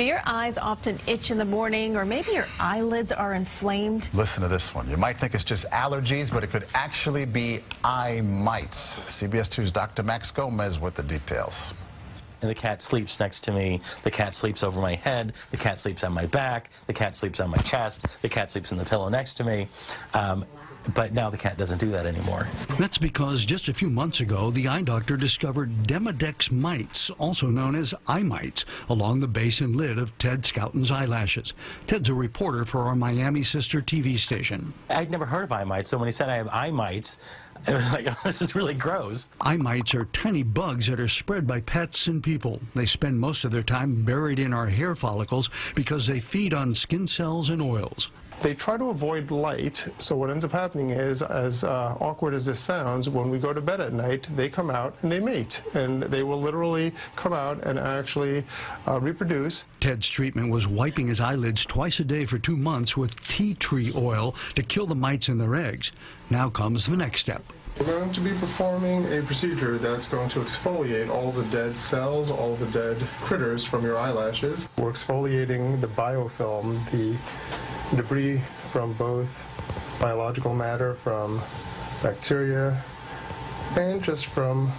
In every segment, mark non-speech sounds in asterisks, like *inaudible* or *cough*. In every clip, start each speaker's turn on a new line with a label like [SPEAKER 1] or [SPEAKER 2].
[SPEAKER 1] Do your eyes often itch in the morning or maybe your eyelids are inflamed?
[SPEAKER 2] Listen to this one. You might think it's just allergies, but it could actually be eye mites. CBS 2's Dr. Max Gomez with the details.
[SPEAKER 3] And the cat sleeps next to me. The cat sleeps over my head. The cat sleeps on my back. The cat sleeps on my chest. The cat sleeps in the pillow next to me. Um, but now the cat doesn't do that anymore.
[SPEAKER 4] That's because just a few months ago, the eye doctor discovered Demodex mites, also known as eye mites, along the base and lid of Ted Scouten's eyelashes. Ted's a reporter for our Miami sister TV station.
[SPEAKER 3] I'd never heard of eye mites, so when he said I have eye mites, *laughs* it was like, oh, this is really gross.
[SPEAKER 4] Eye mites are tiny bugs that are spread by pets and people. They spend most of their time buried in our hair follicles because they feed on skin cells and oils.
[SPEAKER 5] They try to avoid light, so what ends up happening is, as uh, awkward as this sounds, when we go to bed at night, they come out and they mate. And they will literally come out and actually uh, reproduce.
[SPEAKER 4] Ted's treatment was wiping his eyelids twice a day for two months with tea tree oil to kill the mites in their eggs. Now comes the next step.
[SPEAKER 5] We're going to be performing a procedure that's going to exfoliate all the dead cells, all the dead critters from your eyelashes. We're exfoliating the biofilm, the debris from both biological matter, from bacteria, and just from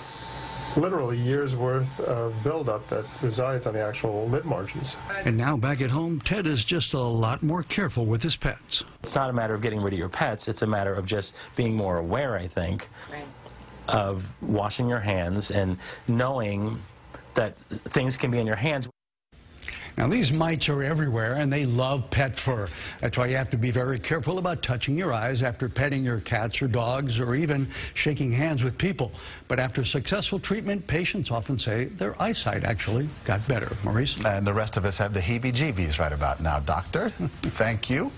[SPEAKER 5] literally years worth of buildup that resides on the actual lid margins.
[SPEAKER 4] And now back at home, Ted is just a lot more careful with his pets.
[SPEAKER 3] It's not a matter of getting rid of your pets, it's a matter of just being more aware, I think, right. of washing your hands and knowing that things can be in your hands.
[SPEAKER 4] Now, these mites are everywhere, and they love pet fur. That's why you have to be very careful about touching your eyes after petting your cats or dogs or even shaking hands with people. But after successful treatment, patients often say their eyesight actually got better. Maurice?
[SPEAKER 2] And the rest of us have the heebie-jeebies right about now, doctor. *laughs* Thank you.